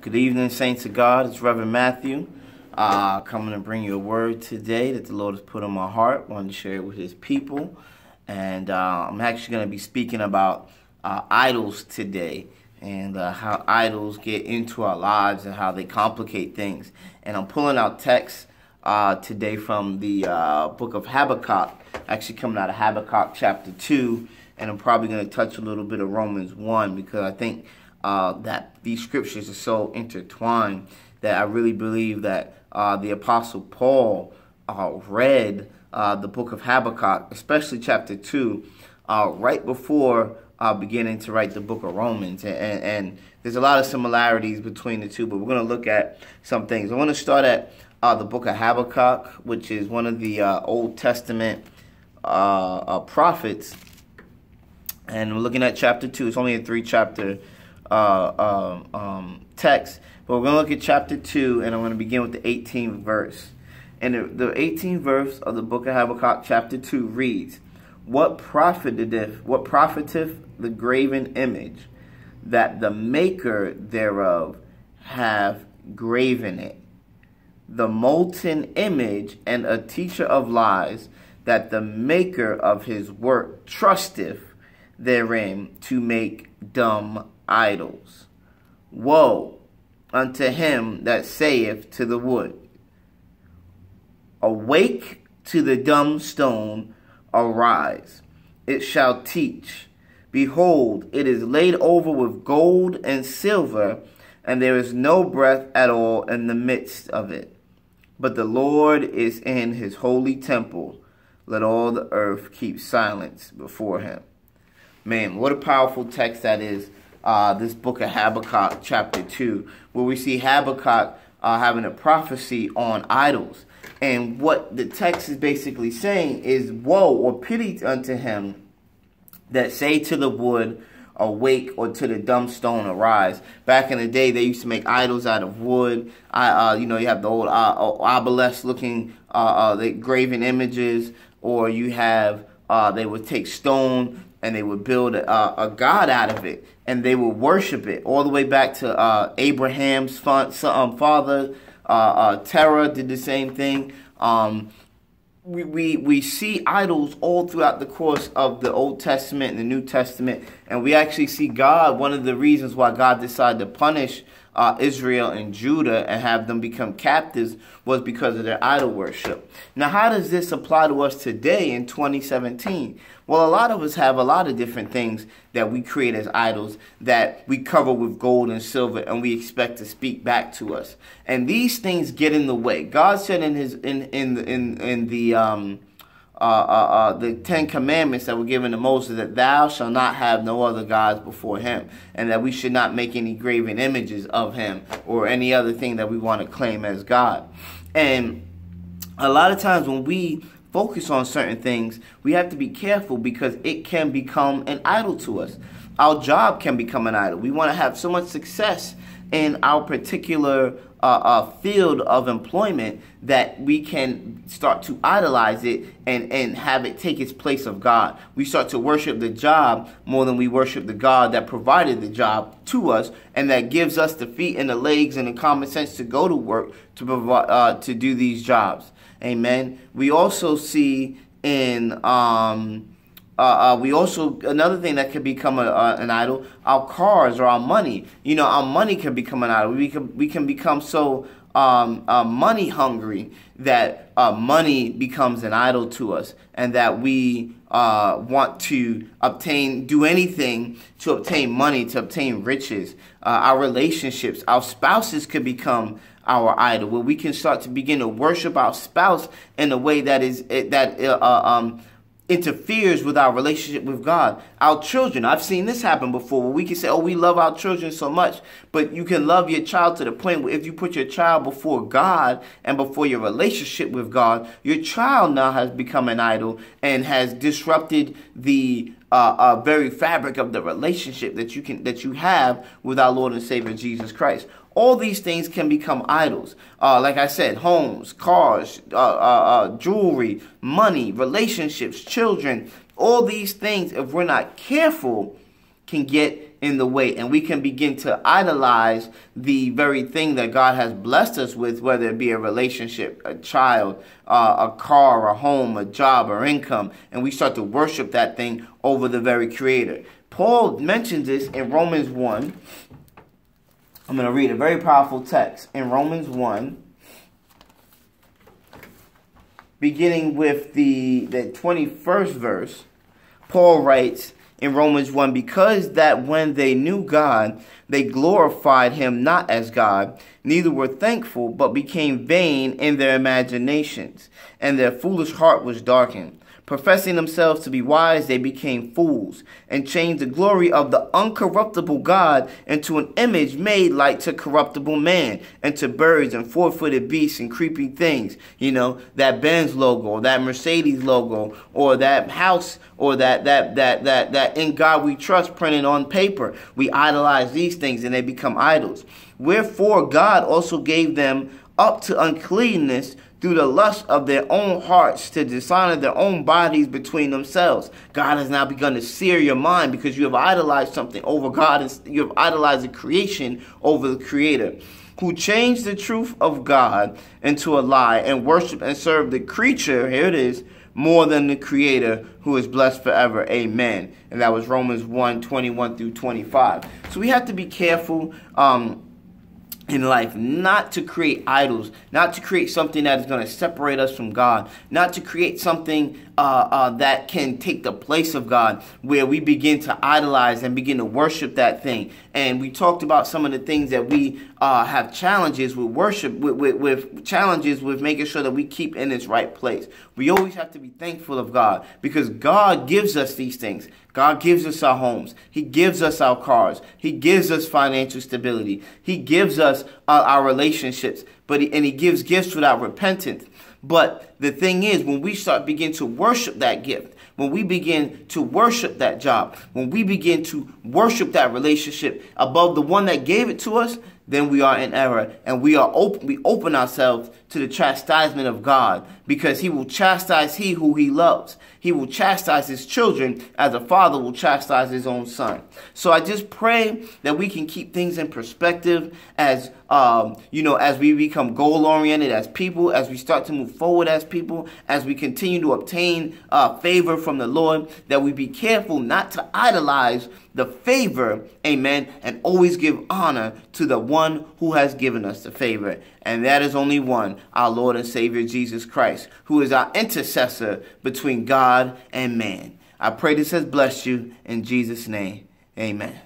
Good evening, saints of God. It's Reverend Matthew uh, coming to bring you a word today that the Lord has put on my heart. Wanted to share it with His people, and uh, I'm actually going to be speaking about uh, idols today and uh, how idols get into our lives and how they complicate things. And I'm pulling out texts uh, today from the uh, book of Habakkuk, actually coming out of Habakkuk chapter two, and I'm probably going to touch a little bit of Romans one because I think uh, that these scriptures are so intertwined that I really believe that uh, the Apostle Paul uh, read uh, the book of Habakkuk, especially chapter 2, uh, right before uh, beginning to write the book of Romans. And, and, and, there's a lot of similarities between the two, but we're going to look at some things. I want to start at the book of Habakkuk, which is one of the Old Testament prophets. And we're looking at chapter 2. It's only a three chapter uh, um, um, text, but we're going to look at chapter 2, and I'm going to begin with the 18th verse. And the, the 18th verse of the book of Habakkuk, chapter 2, reads, What profiteth, what profiteth the graven image, that the maker thereof have graven it? The molten image and a teacher of lies, that the maker of his work trusteth therein to make dumb idols. Woe unto him that saith to the wood, Awake to the dumb stone, arise. It shall teach. Behold, it is laid over with gold and silver, and there is no breath at all in the midst of it. But the Lord is in his holy temple. Let all the earth keep silence before him. Man, what a powerful text that is uh, this book of Habakkuk, chapter 2, where we see Habakkuk uh, having a prophecy on idols. And what the text is basically saying is, Woe or pity unto him that say to the wood, awake or to the dumb stone arise. Back in the day, they used to make idols out of wood. I, uh, you know, you have the old uh, obelisk looking, uh, uh, the graven images, or you have, uh, they would take stone and they would build a, a, god out of it and they would worship it all the way back to uh, Abraham's um, father. Uh, uh, Terah did the same thing. Um, we, we, we see idols all throughout the course of the Old Testament and the New Testament, and we actually see God. One of the reasons why God decided to punish uh, Israel and Judah and have them become captives was because of their idol worship. Now, how does this apply to us today in 2017? Well, a lot of us have a lot of different things that we create as idols that we cover with gold and silver and we expect to speak back to us. And these things get in the way. God said in his in in in in the um uh, uh, uh, the Ten Commandments that were given to Moses that thou shalt not have no other gods before him, and that we should not make any graven images of him or any other thing that we want to claim as God. And a lot of times when we focus on certain things, we have to be careful because it can become an idol to us. Our job can become an idol. We want to have so much success in our particular uh, uh, field of employment that we can start to idolize it and, and have it take its place of God. We start to worship the job more than we worship the God that provided the job to us and that gives us the feet and the legs and the common sense to go to work to provide uh, to do these jobs. Amen. We also see in um, uh, uh, we also another thing that could become a, uh, an idol. Our cars or our money. You know, our money can become an idol. We can we can become so um, uh, money hungry that uh, money becomes an idol to us, and that we uh, want to obtain do anything to obtain money, to obtain riches. our relationships, our spouses could become our idol, where we can start to begin to worship our spouse in a way that is that um, interferes with our relationship with God. Our children, I've seen this happen before where we can say, oh, we love our children so much, but you can love your child to the point where if you put your child before God and before your relationship with God, your child now has become an idol and has disrupted the uh, uh, very fabric of the relationship that you can that you have with our Lord and Savior Jesus Christ all these things can become idols. Uh, like I said, homes, cars, uh, uh, uh, jewelry, money, relationships, children, all these things, if we're not careful, can get in the way and we can begin to idolize the very thing that God has blessed us with, whether it be a relationship, a child, uh, a car, a home, a job, or income, and we start to worship that thing over the very creator. Paul mentions this in Romans 1. I'm going to read a very powerful text in Romans 1 beginning with the, the 21st verse, Paul writes in Romans 1 Because that when they knew God, they glorified him not as God, neither were thankful, but became vain in their imaginations, and their foolish heart was darkened. Professing themselves to be wise, they became fools and changed the glory of the uncorruptible God into an image made like to corruptible man and to birds and four footed beasts and creeping things. You know, that Benz logo, that Mercedes logo, or that house, or that, that, that, that, that in God we trust printed on paper. We idolize these things and they become idols. Wherefore God also gave them up to uncleanness through the lust of their own hearts to dishonor their own bodies between themselves. God has now begun to sear your mind because you have idolized something over God and you have idolized the creation over the creator. Who changed the truth of God into a lie and worship and serve the creature, here it is, more than the creator who is blessed forever. Amen. And that was Romans 1 21 through 25. So we have to be careful. Um, in life, not to create idols, not to create something that is going to separate us from God, not to create something uh, uh, that can take the place of God, where we begin to idolize and begin to worship that thing. And we talked about some of the things that we uh, have challenges with worship, with, with, with challenges with making sure that we keep in its right place. We always have to be thankful of God because God gives us these things. God gives us our homes. He gives us our cars. He gives us financial stability. He gives us uh, our relationships. But he, and he gives gifts without repentance. But the thing is, when we start begin to worship that gift, when we begin to worship that job, when we begin to worship that relationship above the one that gave it to us, then we are in error and we are open we open ourselves to the chastisement of God because he will chastise he who he loves. He will chastise his children as a father will chastise his own son. So I just pray that we can keep things in perspective as um, you know, as we become goal oriented as people, as we start to move forward as people, as we continue to obtain uh, favor from the Lord, that we be careful not to idolize the favor, amen, and always give honor to the one who has given us the favor. And that is only one, our Lord and Savior Jesus Christ, who is our intercessor between God and man. I pray this has blessed you in Jesus' name. Amen.